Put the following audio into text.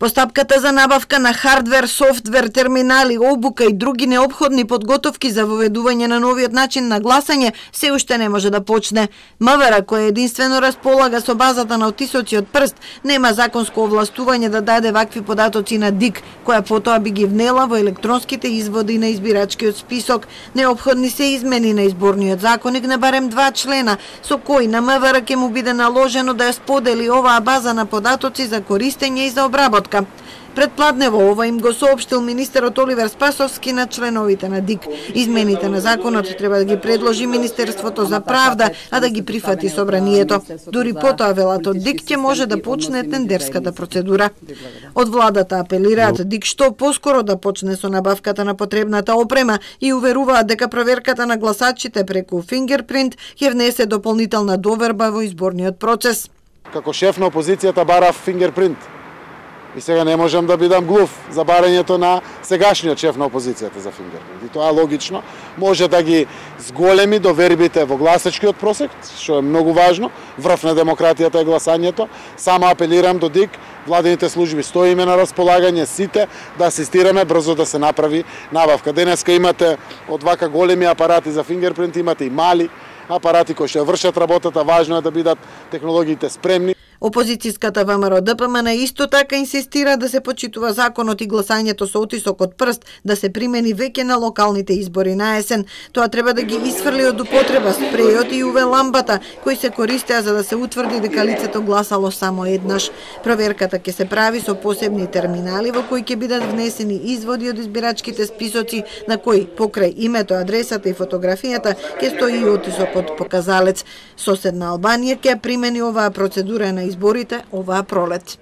Постапката за набавка на хардвер, софтвер, терминали, обука и други необходни подготовки за воведување на новиот начин на гласање се уште не може да почне. МВР, која единствено располага со базата на отисоци од прст, нема законско овластување да даде вакви податоци на ДИК, која потоа би ги внела во електронските изводи на избирачкиот список. Необходни се измени на изборниот законник на барем два члена, со кои на МВР ќе му биде наложено да ја сподели оваа база на податоци за користење и за обработка Пред Предпладнево ова им го соопштил министерот Оливер Спасовски на членовите на ДИК. Измените на законот треба да ги предложи Министерството за правда, а да ги прифати собранието. Дури потоа велат од ДИК ќе може да почне тендерската процедура. Од владата апелираат да ДИК што поскоро да почне со набавката на потребната опрема и уверуваат дека проверката на гласачите преку фингерпринт ќе внесе дополнителна доверба во изборниот процес. Како шеф на опозицијата барав фингерпринт И сега не можам да бидам глув за барањето на сегашниот шеф на опозицијата за Фингерберг. И тоа е логично. Може да ги зголеми довербите во гласачкиот просек, што е многу важно. Врв на демократијата е гласањето. Само апелирам до ДИК, владените служби стоиме на располагање сите да асистираме брзо да се направи набавка. Денеска имате од вака големи апарати за фингерпринт, имате и мали апарати кои што вршат работата, важно е да бидат технологиите спремни. Опозицијската ВМРО ДПМН исто така инсистира да се почитува законот и гласањето со утисок од прст да се примени веќе на локалните избори на есен. Тоа треба да ги изфрли од употреба спрејот и уве ламбата кои се користеа за да се утврди дека лицето гласало само еднаш. Проверката ќе се прави со посебни терминали во кои ќе бидат внесени изводи од избирачките списоци на кои покрај името, адресата и фотографијата ќе стои и отисокот показалец. Соседна Албанија ќе примени оваа процедура на изборите оваа пролет.